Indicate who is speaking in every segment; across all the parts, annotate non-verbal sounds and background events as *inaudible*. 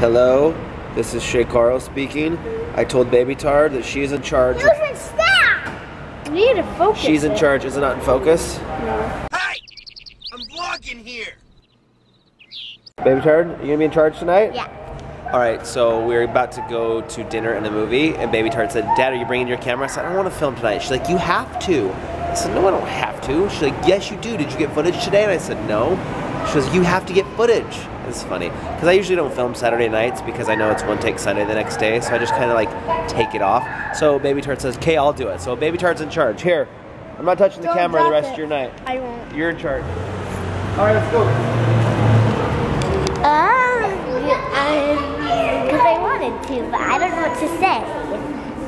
Speaker 1: Hello, this is Shay Carl speaking. I told Baby Tard that she is in charge.
Speaker 2: Children, stop! We need to focus.
Speaker 1: She's in
Speaker 2: it.
Speaker 1: charge. Is it not in focus?
Speaker 3: Hey! I'm vlogging here!
Speaker 1: Baby Tard, you gonna be in charge tonight?
Speaker 2: Yeah.
Speaker 1: All right, so we're about to go to dinner and a movie, and Baby Tard said, "Dad, are you bringing your camera?" I said, "I don't want to film tonight." She's like, "You have to." I said, "No, I don't have to." She's like, "Yes, you do. Did you get footage today?" And I said, "No." She goes, "You have to get footage." It's funny because I usually don't film Saturday nights because I know it's one take Sunday the next day, so I just kind of like take it off. So Baby Tard says, "Okay, I'll do it." So Baby Tard's in charge. Here, I'm not touching the
Speaker 2: Don't
Speaker 1: camera the rest
Speaker 2: it.
Speaker 1: of your night.
Speaker 2: I won't.
Speaker 1: You're in charge. All right, let's go.
Speaker 2: Um, because I wanted to, but I don't know what to say.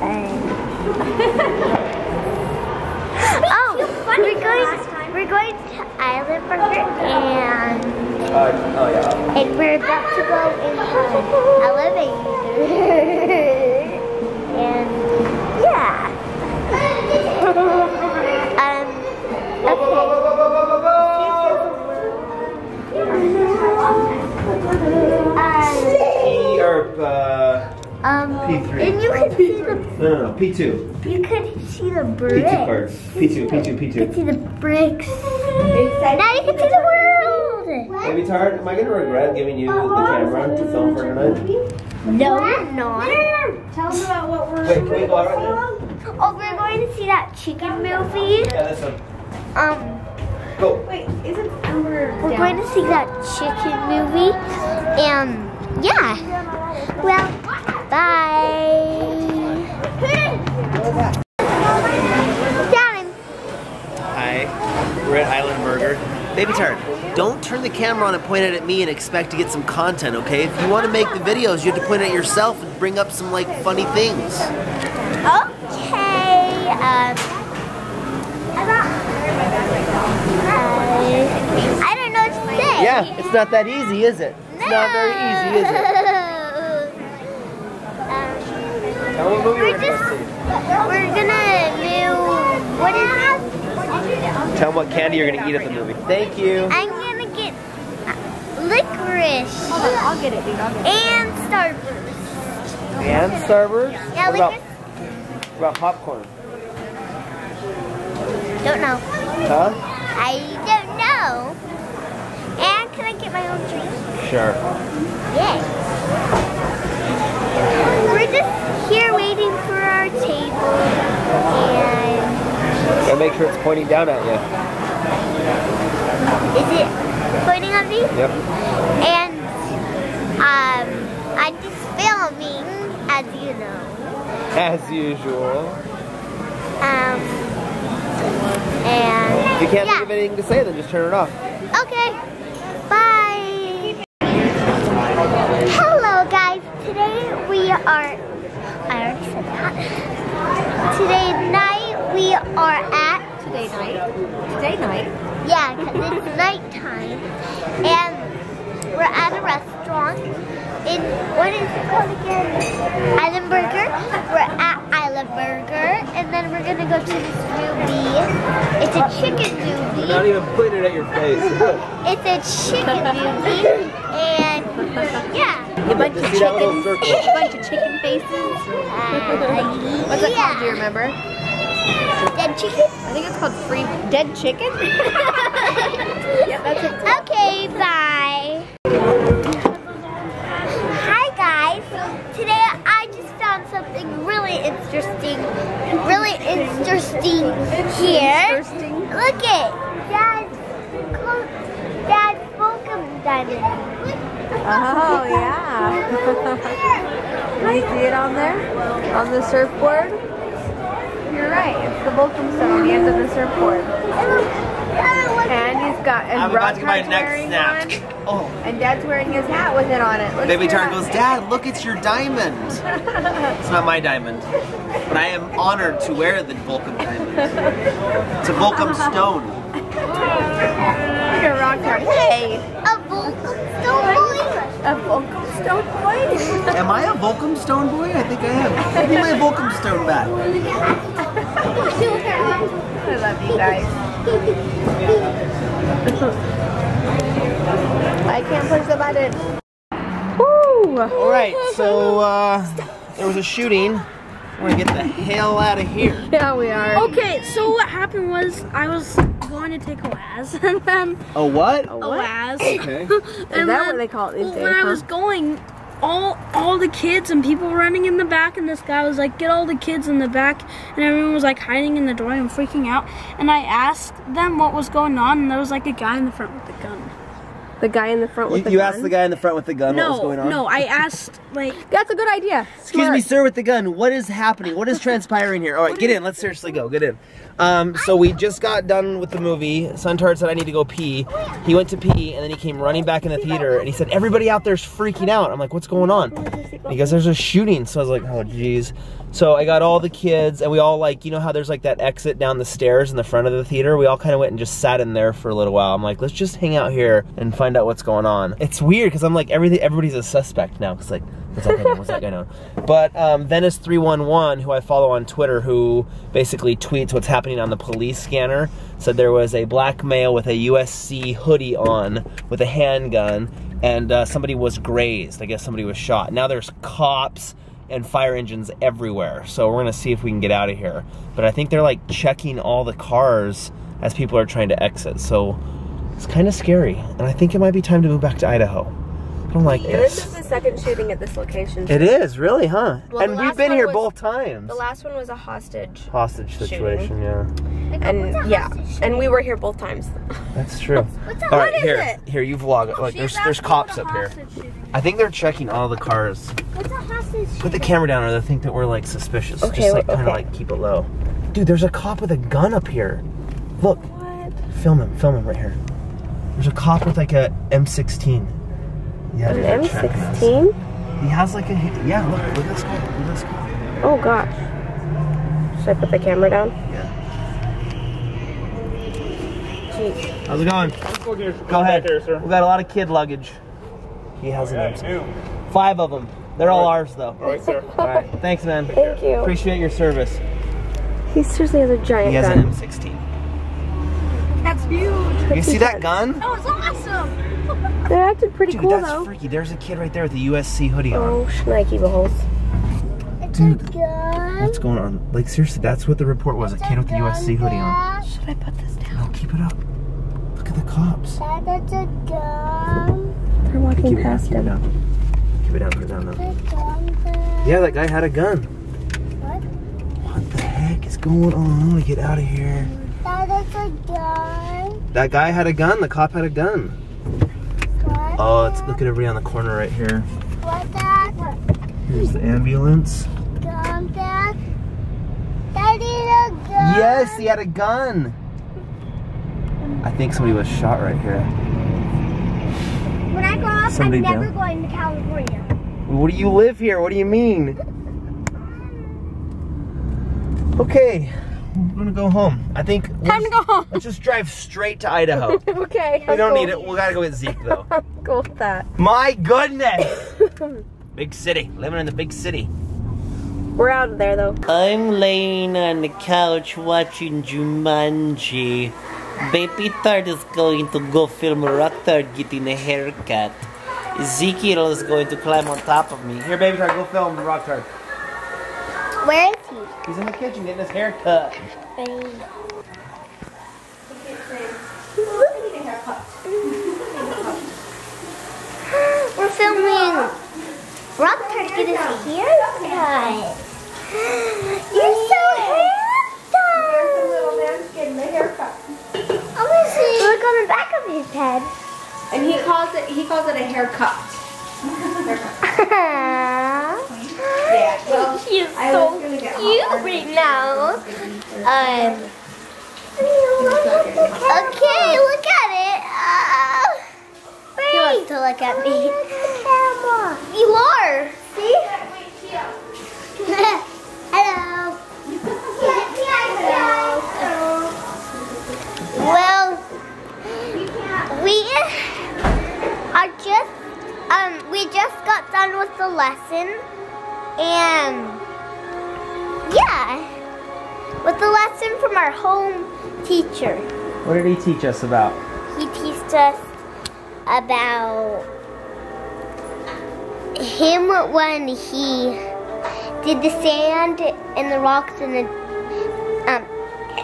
Speaker 2: Um, *laughs* oh, we're going. We're going to Island Burger, and
Speaker 1: Uh, oh yeah.
Speaker 2: and we're about to go in the elevator, and yeah. *laughs* um. Okay.
Speaker 1: P or uh,
Speaker 2: Um,
Speaker 1: P3.
Speaker 2: and you can see the
Speaker 1: no, no, no, P2.
Speaker 2: you could see the
Speaker 1: P2
Speaker 2: bricks.
Speaker 1: card. P2, P2, P2.
Speaker 2: can see the bricks. Now you can see the world.
Speaker 1: Baby Tard, am I gonna regret giving you the camera to film for tonight?
Speaker 2: No, you're not.
Speaker 4: Tell them about what we're.
Speaker 1: Wait, can we go out right now?
Speaker 2: Oh, we're going to see that chicken movie.
Speaker 1: Yeah, this one.
Speaker 2: Um,
Speaker 1: Go.
Speaker 4: Wait, isn't Amber
Speaker 2: we're going to see that chicken movie, and yeah. Well, bye. Darren,
Speaker 1: Hi, we're at Island Burger. Baby Tard, don't turn the camera on and point it at me and expect to get some content, okay? If you want to make the videos, you have to point it at yourself and bring up some like funny things.
Speaker 2: Okay. Um. uh, I don't know what to say.
Speaker 1: Yeah, it's not that easy, is it? It's not very easy, is it?
Speaker 2: Um,
Speaker 1: what movie
Speaker 2: we're
Speaker 1: we're gonna
Speaker 2: just
Speaker 1: see?
Speaker 2: we're gonna do what is it?
Speaker 1: Tell them what candy you're gonna eat at the movie. Thank you.
Speaker 2: I'm gonna get uh, licorice
Speaker 4: I'll get it, dude. I'll get it.
Speaker 2: and Starburst.
Speaker 1: And Starburst?
Speaker 2: Yeah,
Speaker 1: what about,
Speaker 2: licorice.
Speaker 1: what about popcorn?
Speaker 2: Don't know.
Speaker 1: Huh?
Speaker 2: I don't know. And can I get my own drink?
Speaker 1: Sure.
Speaker 2: Yay. We're just here waiting for our table. And
Speaker 1: Gotta make sure it's pointing down at you.
Speaker 2: is it pointing at me?
Speaker 1: Yep.
Speaker 2: And um, I'm just filming, as you know.
Speaker 1: As usual.
Speaker 2: Um, and
Speaker 1: If you can't
Speaker 2: yeah.
Speaker 1: think of anything to say, then just turn it off.
Speaker 2: Okay. Bye. Hello, guys. Today we are. I already said that. Today night we are at.
Speaker 4: Today night. Today night.
Speaker 2: Yeah, because it's *laughs* nighttime. And we're at a restaurant in, what is it called again? Island Burger. We're at Island Burger. And then we're going to go to this movie. It's a chicken movie.
Speaker 1: Not even putting it at your face. *laughs*
Speaker 2: It's a chicken movie. And yeah.
Speaker 4: A bunch of
Speaker 1: See that little
Speaker 4: chickens. A bunch of chicken faces.
Speaker 2: Uh, *laughs*
Speaker 4: What's that
Speaker 2: yeah.
Speaker 4: called? Do you remember?
Speaker 2: Dead chicken?
Speaker 4: I think it's called free dead chicken. *laughs* yep, that's it.
Speaker 2: Okay, bye. Hi guys. Today I just found something really interesting. Really interesting here.
Speaker 4: Interesting.
Speaker 2: Look it. Dad's Dad's Volcom diamond.
Speaker 4: Oh yeah. *laughs* Can you see it on there? On the surfboard? You're right. It's the Volcom stone on the end of the surfboard. And he's got and
Speaker 1: I'm about to get my
Speaker 4: Rocktard's
Speaker 1: neck
Speaker 4: wearing
Speaker 1: snapped.
Speaker 4: one,
Speaker 1: Oh.
Speaker 4: And Dad's wearing his hat with it on it. Look
Speaker 1: Baby
Speaker 4: here.
Speaker 1: Goes, Dad, look, it's your diamond. It's not my diamond, but I am honored to wear the Volcom diamond. It's a Volcom stone.
Speaker 4: Look at Rockstar. Hey,
Speaker 2: A Volcom stone boy.
Speaker 4: a Volcom stone boy.
Speaker 1: Am I a Volcom stone boy? I think I am. Give me my Volcom stone back.
Speaker 4: I love you guys. I can't push the button. Woo!
Speaker 1: All right, so uh, there was a shooting. We're gonna get the hell out of here. *laughs*
Speaker 4: Yeah, we are.
Speaker 5: Okay, so what happened was I was going to take a WAS *laughs* and then
Speaker 1: A what?
Speaker 5: a WAS.
Speaker 1: Okay. *laughs*
Speaker 5: and
Speaker 4: Is that
Speaker 5: then,
Speaker 4: what they call it these
Speaker 5: well,
Speaker 4: days?
Speaker 5: when I was going, all all the kids and people running in the back, and this guy was like, "Get all the kids in the back," and everyone was like hiding in the door and freaking out. And I asked them what was going on, and there was like a guy in the front with a gun.
Speaker 4: The guy in the front with
Speaker 1: You,
Speaker 4: the
Speaker 1: you
Speaker 4: gun.
Speaker 1: asked the guy in the front with the gun what was
Speaker 5: No,
Speaker 1: going on?
Speaker 5: no, I asked like, *laughs*
Speaker 4: That's a good idea.
Speaker 1: Excuse me, sir, with the gun. What is happening? What is transpiring here? All right, get in. Let's seriously go. Get in. Um, so we just got done with the movie. Sontard said I need to go pee. He went to pee, and then he came running back in the theater, and he said everybody out there's freaking out. I'm like, what's going on? He goes, there's a shooting. So I was like, oh geez. So I got all the kids, and we all like, you know how there's like that exit down the stairs in the front of the theater. We all kind of went and just sat in there for a little while. I'm like, let's just hang out here and find out what's going on. It's weird because I'm like, everything, everybody's a suspect now. It's like, what's that guy doing? What's that guy doing? *laughs* But um, Venice311, who I follow on Twitter, who basically tweets what's happening on the police scanner, said there was a black male with a USC hoodie on with a handgun, and uh, somebody was grazed. I guess somebody was shot. Now there's cops and fire engines everywhere. So we're gonna see if we can get out of here. But I think they're like checking all the cars as people are trying to exit. So it's kind of scary, and I think it might be time to move back to Idaho. I don't like
Speaker 4: This
Speaker 1: this.
Speaker 4: is the second shooting at this location.
Speaker 1: It is really, huh?
Speaker 4: Well,
Speaker 1: and we've been here
Speaker 4: was-
Speaker 1: both times.
Speaker 4: The last one was a hostage.
Speaker 1: hostage
Speaker 4: shooting.
Speaker 1: situation, yeah.
Speaker 4: And yeah, and we were here both times.
Speaker 1: That's true. *laughs*
Speaker 2: What's
Speaker 1: All right,
Speaker 4: is
Speaker 1: here,
Speaker 4: it?
Speaker 1: here, you vlog it. Like, there's there's cops up here. I think they're checking all the cars.
Speaker 2: What's a hostage? Shooting?
Speaker 1: Put the camera down, or they think that we're like suspicious.
Speaker 4: Okay,
Speaker 1: Just like
Speaker 4: okay.
Speaker 1: kind of like keep it low. Dude, there's a cop with a gun up here. Look,
Speaker 4: What?
Speaker 1: film him, film him right here. There's a cop with like a M16. Yeah,
Speaker 4: An
Speaker 1: dude, they're checking us.
Speaker 4: M16?
Speaker 1: He has like a yeah. Look, look at this guy. Look at this guy.
Speaker 4: Oh gosh. Should I put the camera down?
Speaker 1: Yeah.
Speaker 4: Jeez.
Speaker 1: How's it going? Go ahead.
Speaker 6: sir.
Speaker 1: We got a lot of kid luggage. He has an M16. Five of them. They're all ours though.
Speaker 6: All right, sir. *laughs*
Speaker 1: All right. Thanks, man.
Speaker 4: Thank you.
Speaker 1: Appreciate your service.
Speaker 4: He seriously has a giant
Speaker 1: He has
Speaker 4: gun.
Speaker 1: an M16.
Speaker 5: That's huge.
Speaker 1: You see that gun?
Speaker 5: That was awesome.
Speaker 4: They're acting pretty
Speaker 1: Dude,
Speaker 4: cool
Speaker 1: that's
Speaker 4: though.
Speaker 1: freaky. There's a kid right there with a USC hoodie on.
Speaker 4: Oh, shnikey balls.
Speaker 2: It's a gun.
Speaker 1: What's going on? Like seriously, that's what the report was. A kid with a USC hoodie on.
Speaker 4: Should I put this down?
Speaker 1: No, keep it up. Look at the cops.
Speaker 2: Dad, that's a gun.
Speaker 4: They're
Speaker 1: Keep
Speaker 4: walking
Speaker 1: it down.
Speaker 4: past
Speaker 1: Keep it down. Keep it down. Put it down. Now.
Speaker 2: a gun. Dad.
Speaker 1: Yeah, that guy had a gun.
Speaker 2: What?
Speaker 1: What the heck is going on? I want to get out of here.
Speaker 2: Dad, that's a gun.
Speaker 1: That guy had a gun. The cop had a gun. Oh, let's look at everybody on the corner right here. Here's the ambulance.
Speaker 2: Gun, Dad. Daddy, a gun.
Speaker 1: Yes, he had a gun. I think somebody was shot right here.
Speaker 2: When I grow up,
Speaker 1: Somebody
Speaker 2: I'm never
Speaker 1: down.
Speaker 2: going to California.
Speaker 1: What do you live here? What do you mean? Okay, gonna go home. I think.
Speaker 4: Time to go home.
Speaker 1: Let's just drive straight to Idaho. *laughs*
Speaker 4: okay.
Speaker 1: we don't need it. We gotta go with Zeke though. *laughs*
Speaker 4: Go with that.
Speaker 1: My goodness! *laughs* big city. Living in the big city.
Speaker 4: We're out of there though.
Speaker 7: I'm laying on the couch watching Jumanji. Baby Tard is going to go film Rock Tard getting a haircut. Ezekiel is going to climb on top of me.
Speaker 1: Here, baby, tard, go film the rock tard.
Speaker 2: Where is he?
Speaker 1: He's in the kitchen getting his hair cut.
Speaker 2: We're filming Rock Tard get his haircut. You're so handsome.
Speaker 4: little man's getting a haircut.
Speaker 2: I want to see. Look on the back of his head.
Speaker 4: And he calls it he calls it a haircut. *laughs* Yeah, well,
Speaker 2: He's so
Speaker 4: was gonna get
Speaker 2: cute right now. Um. Okay, look at it. Uh, he wants to look at me. You are. See? Teacher.
Speaker 1: What did he teach us about?
Speaker 2: He teached us about him when he did the sand and the rocks in the um,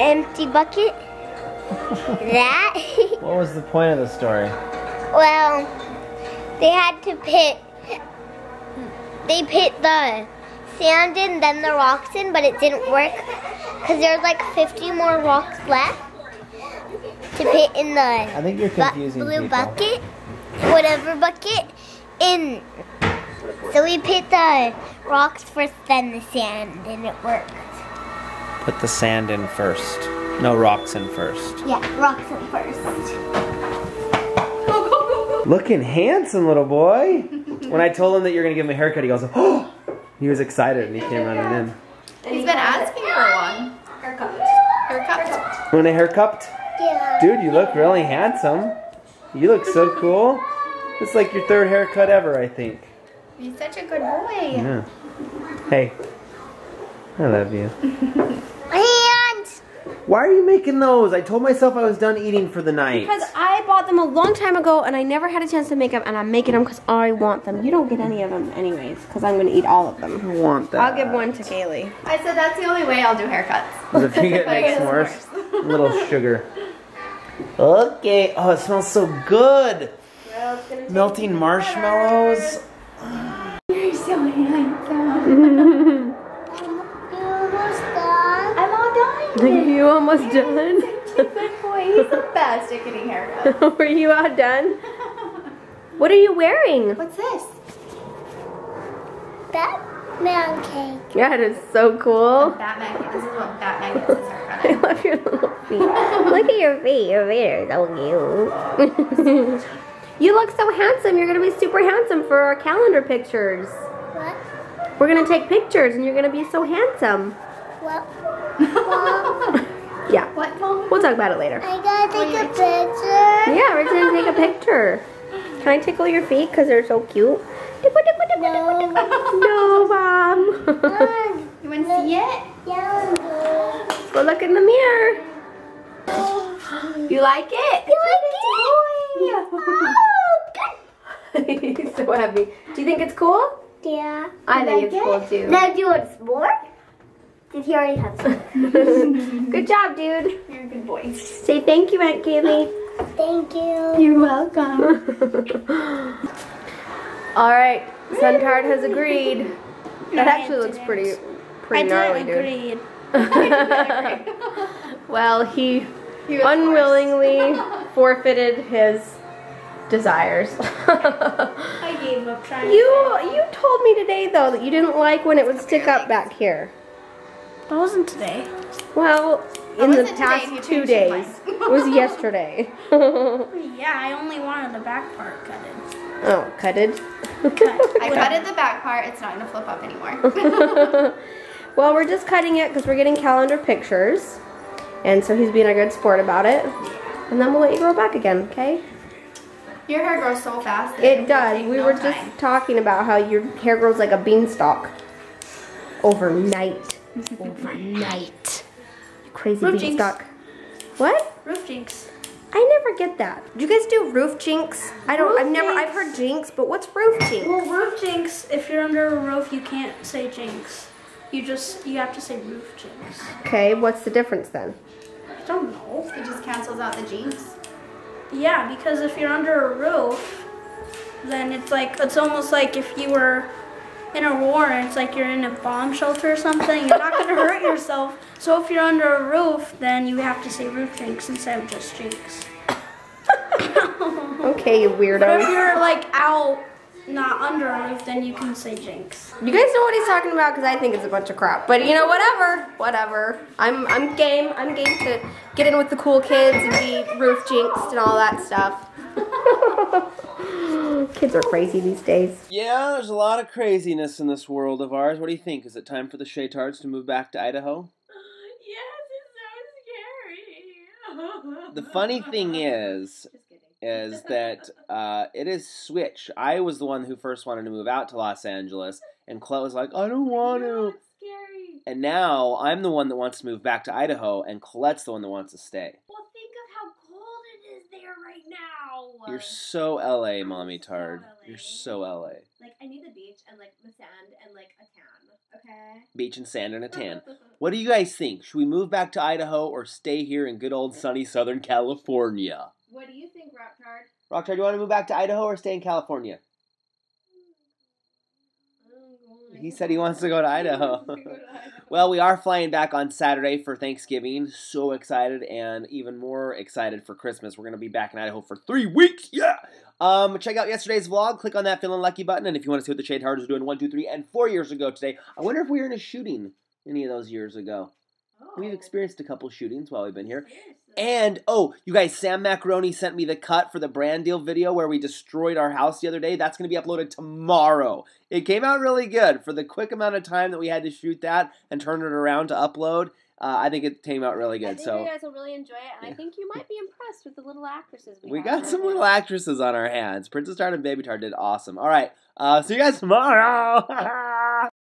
Speaker 2: empty bucket. *laughs* that. *laughs*
Speaker 1: What was the point of the story?
Speaker 2: well, they had to pit. They pit the sand in, then the rocks in, but it didn't work because there's like 50 more rocks left to put in the
Speaker 1: I think you're
Speaker 2: bu-
Speaker 1: confusing
Speaker 2: blue
Speaker 1: people.
Speaker 2: bucket, whatever bucket, in. So we put the rocks first, then the sand, and it worked.
Speaker 1: Put the sand in first. No rocks in first.
Speaker 2: Yeah, rocks in first.
Speaker 1: Looking handsome, little boy. *laughs* when I told him that you're gonna give him a haircut, he goes, "Oh!" He was excited and he came running in.
Speaker 4: He's been asking for one. Haircut. Haircut.
Speaker 1: Want a haircut?
Speaker 2: Yeah.
Speaker 1: Dude, you look really handsome. You look so cool. It's like your third haircut ever, I think.
Speaker 4: You're such a good boy.
Speaker 1: Yeah. Hey, I love you. *laughs*
Speaker 2: And
Speaker 1: Why are you making those? I told myself I was done eating for the night.
Speaker 6: Because I bought them a long time ago and I never had a chance to make them and I'm making them because I want them. You don't get any of them anyways because I'm going to eat all of them.
Speaker 1: I want that.
Speaker 6: I'll give one to Kaylee.
Speaker 4: I said that's the only way I'll do haircuts.
Speaker 1: If you get
Speaker 4: I
Speaker 1: mixed s'mores. A little *laughs* sugar. Okay. Oh, it smells so good. Melting marshmallows. *laughs*
Speaker 4: You're so handsome. *laughs*
Speaker 2: you almost done?
Speaker 4: Good boy. He's the best at getting haircuts. *laughs*
Speaker 6: Were you all done? What are you wearing?
Speaker 4: What's this?
Speaker 2: Batman cake.
Speaker 6: That is so cool.
Speaker 4: Batman. This is what Batman gets his haircut. *laughs*
Speaker 6: I love your little feet. Look at your feet. Your feet are so cute. you look so handsome. You're going to be super handsome for our calendar pictures.
Speaker 2: What?
Speaker 6: We're going to take pictures and you're going to be so handsome.
Speaker 2: What? Mom,
Speaker 6: Yeah.
Speaker 4: What, Mom?
Speaker 6: We'll talk about it later.
Speaker 2: I gotta take a picture.
Speaker 6: Yeah, we're gonna take a picture. Can I tickle your feet because they're so cute? Tickle, tickle, tickle,
Speaker 2: No.
Speaker 6: tickle, tickle. No, mom.
Speaker 2: Mom, *laughs*
Speaker 4: You want to see it?
Speaker 2: yeah.
Speaker 6: Go look in the mirror. You like it?
Speaker 2: You like it?
Speaker 6: Oh, *laughs* *laughs* He's so happy. Do you think it's cool?
Speaker 2: Yeah.
Speaker 6: I think
Speaker 2: like
Speaker 6: it's
Speaker 2: it?
Speaker 6: cool too.
Speaker 2: Now do you want more? Did he already have some? *laughs*
Speaker 6: Good job, dude.
Speaker 4: You're a good boy.
Speaker 6: Say thank you, Aunt Kaylee.
Speaker 2: Thank you.
Speaker 4: You're welcome. *laughs*
Speaker 6: All right, Sontard has agreed. That actually looks pretty,
Speaker 5: I
Speaker 6: pretty gnarly,
Speaker 5: didn't
Speaker 6: dude.
Speaker 5: agree. *laughs*
Speaker 6: Well, he
Speaker 4: He
Speaker 6: unwillingly forfeited his desires.
Speaker 5: I gave up trying.
Speaker 6: you you told me today though that you didn't like when it would stick up back here.
Speaker 5: That wasn't today.
Speaker 6: Well, in the
Speaker 4: wasn't today
Speaker 6: past two days. it was *laughs* yesterday. *laughs*
Speaker 5: Yeah, I only wanted the back part cutted.
Speaker 6: oh, cutted.
Speaker 5: Cut. *laughs*
Speaker 4: I gutted the back part. It's not going to flip up anymore.
Speaker 6: well, we're just cutting it because we're getting calendar pictures. And so he's being a good sport about it. And then we'll let you grow back again, okay?
Speaker 4: Your hair grows so fast. that
Speaker 6: It does. We
Speaker 4: no
Speaker 6: were
Speaker 4: time.
Speaker 6: just talking about how your hair grows like a beanstalk. Overnight. Overnight. You crazy
Speaker 5: Roof jinx.
Speaker 6: beanstalk. What?
Speaker 5: Roof jinx.
Speaker 6: I never get that. Do you guys do roof jinx? I don't.
Speaker 5: Roof
Speaker 6: I've never.
Speaker 5: jinx.
Speaker 6: I've heard jinx, but what's roof jinx?
Speaker 5: Well, roof jinx. If you're under a roof, you can't say jinx. You just you have to say roof jinx.
Speaker 6: Okay, what's the difference then?
Speaker 5: I don't know.
Speaker 4: It just cancels out the jinx.
Speaker 5: Yeah, because if you're under a roof, then it's like it's almost like if you were in a war and it's like you're in a bomb shelter or something. You're not gonna hurt yourself. So if you're under a roof, then you have to say roof jinx instead of just jinx. *laughs*
Speaker 6: Okay, you
Speaker 5: But if
Speaker 6: weirdo.
Speaker 5: you're like out, not under a roof, then you can say jinx.
Speaker 6: You guys know what he's talking about because I think it's a bunch of crap. But you know, whatever, whatever. I'm I'm game. I'm game to get in with the cool kids and be roof jinxed and all that stuff. *laughs* kids are crazy these days.
Speaker 1: Yeah, there's a lot of craziness in this world of ours. What do you think? Is it time for the Shaytards to move back to Idaho? *gasps* Yes, it's so scary. *laughs* the funny thing is, is *laughs* that uh, it is switch. I was the one who first wanted to move out to Los Angeles, and Colette was like, "I don't want to." And now I'm the one that wants to move back to Idaho, and Colette's the one that wants to stay.
Speaker 5: Well, think of how cold it is there
Speaker 1: You're so LA, mommy tard. You're so LA.
Speaker 5: Like I need the beach.
Speaker 6: and like the sand and like a tan. Okay.
Speaker 1: Beach and sand and a tan. *laughs* What do you guys think? Should we move back to Idaho or stay here in good old sunny Southern California?
Speaker 6: what do you think, Rocktard?
Speaker 1: Rocktard, do you want to move back to Idaho or stay in California? He *laughs* said he wants to go to *laughs* Idaho. Well, we are flying back on Saturday for Thanksgiving. So excited and even more excited for Christmas. We're going to be back in Idaho for three weeks. Yeah. Um, check out yesterday's vlog. Click on that feeling lucky button. And if you want to see what the Shaytards was doing one, two, three, and four years ago today, I wonder if we were in a shooting any of those years ago. We've experienced a couple shootings while we've been here. And oh, you guys, Sam Macaroni sent me the cut for the brand deal video where we destroyed our house the other day. That's going to be uploaded tomorrow. It came out really good for the quick amount of time that we had to shoot that and turn it around to upload. Uh, I think it came out really good. So
Speaker 6: you guys will really enjoy it, and I think you might be impressed with the little actresses we,
Speaker 1: we got some little actresses on our hands. Princess Tard and Baby Tard did awesome. All right, uh, see you guys *laughs* tomorrow. *laughs*